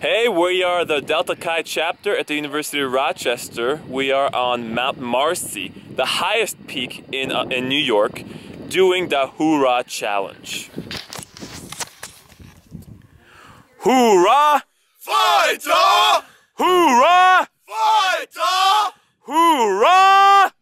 Hey, we are the Delta Chi chapter at the University of Rochester. We are on Mount Marcy, the highest peak in, uh, in New York, doing the Hoorah Challenge. Hoorah! Phi Tau! Hoorah! Phi Tau! Hoorah!